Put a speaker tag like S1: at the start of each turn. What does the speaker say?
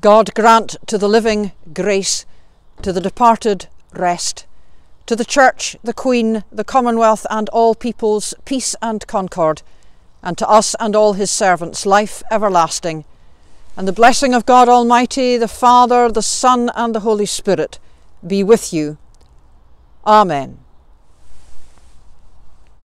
S1: God grant to the living grace, to the departed rest, to the Church, the Queen, the Commonwealth, and all peoples peace and concord, and to us and all his servants life everlasting. And the blessing of God Almighty, the Father, the Son, and the Holy Spirit be with you. Amen.